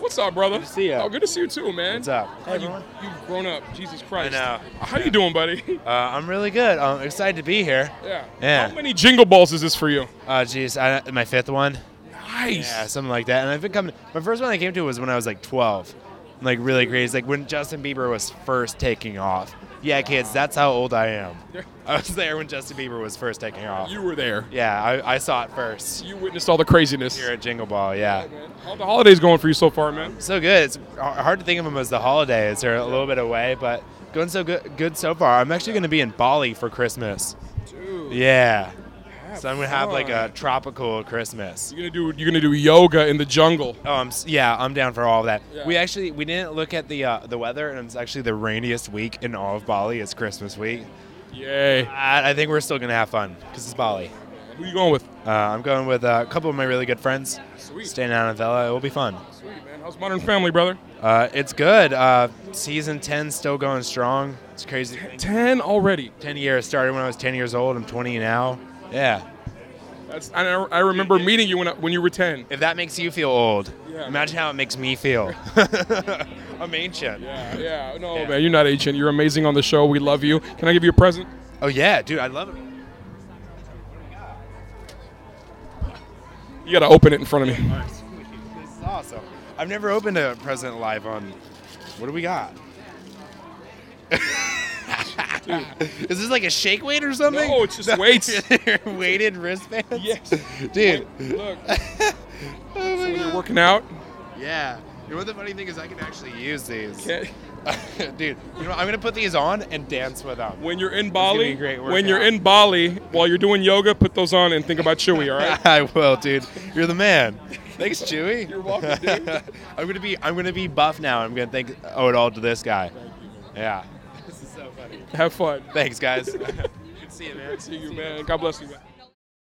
What's up, brother? Good to see ya. Oh, good to see you too, man. What's up? How you, you've grown up. Jesus Christ. I know. How you doing, buddy? Uh, I'm really good. I'm excited to be here. yeah. Yeah. How many jingle balls is this for you? Uh, geez, I, my fifth one. Nice. Yeah, something like that. And I've been coming. My first one I came to was when I was like 12. Like really crazy. Like when Justin Bieber was first taking off. Yeah, kids, that's how old I am. I was there when Justin Bieber was first taking off. You were there. Yeah, I, I saw it first. You witnessed all the craziness. Here at Jingle Ball, yeah. How the holidays going for you so far, man? So good. It's hard to think of them as the holidays. They're a little bit away, but going so good, good so far. I'm actually going to be in Bali for Christmas. Dude. Yeah. So I'm gonna have like a tropical Christmas. You're gonna do you're gonna do yoga in the jungle. Oh, I'm yeah, I'm down for all of that. Yeah. We actually we didn't look at the uh, the weather, and it's actually the rainiest week in all of Bali. It's Christmas week. Yay. I, I think we're still gonna have fun because it's Bali. Who are you going with? Uh, I'm going with uh, a couple of my really good friends. Sweet. Staying down in Vela. It will be fun. Sweet, man. How's Modern Family, brother? Uh, it's good. Uh, season 10 still going strong. It's crazy. Ten already. 10 years started when I was 10 years old. I'm 20 now. Yeah. That's I, I remember meeting you when when you were ten. If that makes you feel old, Yeah. imagine how it makes me feel. I'm ancient. Yeah, yeah. No, Yeah. man, you're not ancient. You're amazing on the show. We love you. Can I give you a present? Oh yeah, dude, I love it. You gotta open it in front of me. This is awesome. I've never opened a present live on. What do we got? Is this like a shake weight or something? No, it's just weights. Weighted wristbands. Yes. dude. Look. oh So you're working out, Yeah. You know what the funny thing is? I can actually use these. okay, Dude, you know? I'm gonna put these on and dance with them. when you're in Bali, be a great when you're in Bali, while you're doing yoga, put those on and think about Chuey. All right. I will, dude. You're the man. Thanks, Chuey. You're welcome, dude. I'm gonna be I'm gonna be buff now. I'm gonna thank owe it all to this guy. Yeah. Have fun. Thanks, guys. Good to see you, man. See you, man. God bless you, man.